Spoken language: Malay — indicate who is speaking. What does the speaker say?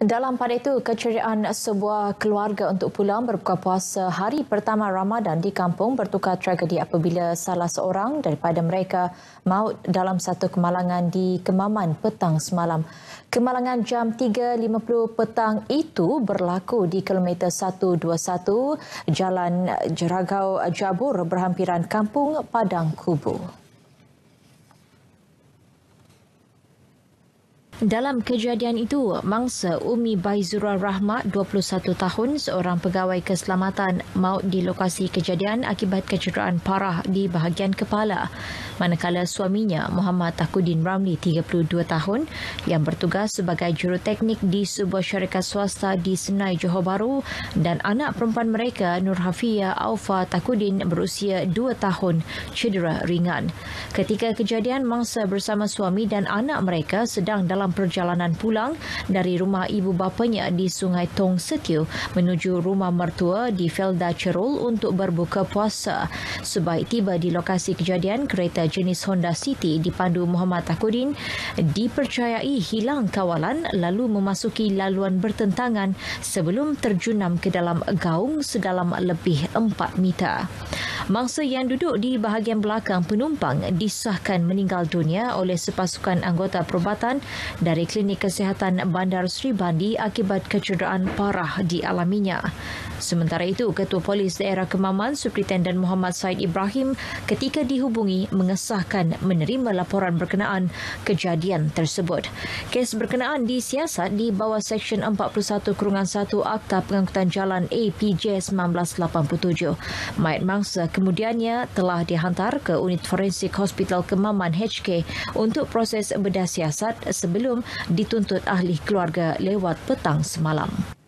Speaker 1: Dalam pada itu, keceriaan sebuah keluarga untuk pulang berbuka puasa hari pertama Ramadan di kampung bertukar tragedi apabila salah seorang daripada mereka maut dalam satu kemalangan di Kemaman petang semalam. Kemalangan jam 3.50 petang itu berlaku di kilometer 121 Jalan Jeragau Jabur berhampiran kampung Padang Kubu. Dalam kejadian itu, mangsa Umi Baizura Rahmat, 21 tahun, seorang pegawai keselamatan maut di lokasi kejadian akibat kecederaan parah di bahagian kepala. Manakala suaminya, Muhammad Takudin Ramli, 32 tahun, yang bertugas sebagai juruteknik di sebuah syarikat swasta di Senai, Johor Bahru dan anak perempuan mereka, Nur Hafia Aufa Takudin, berusia 2 tahun, cedera ringan. Ketika kejadian, mangsa bersama suami dan anak mereka sedang dalam dalam perjalanan pulang dari rumah ibu bapanya di Sungai Tong Setiu menuju rumah mertua di Felda Cerul untuk berbuka puasa. Sebaik tiba di lokasi kejadian, kereta jenis Honda City dipandu Muhammad Takudin dipercayai hilang kawalan lalu memasuki laluan bertentangan sebelum terjunam ke dalam gaung sedalam lebih 4 meter. Mangsa yang duduk di bahagian belakang penumpang disahkan meninggal dunia oleh sepasukan anggota perubatan dari Klinik Kesihatan Bandar Sri Bandi akibat kecederaan parah dialaminya. Sementara itu, Ketua Polis Daerah Kemaman, Superintendent Muhammad Said Ibrahim ketika dihubungi mengesahkan menerima laporan berkenaan kejadian tersebut. Kes berkenaan disiasat di bawah Seksyen 41 Kurungan 1 Akta Pengangkutan Jalan APJ 1987. Mayat mangsa kemudiannya telah dihantar ke unit forensik Hospital Kemaman HK untuk proses bedah siasat sebelum dituntut ahli keluarga lewat petang semalam.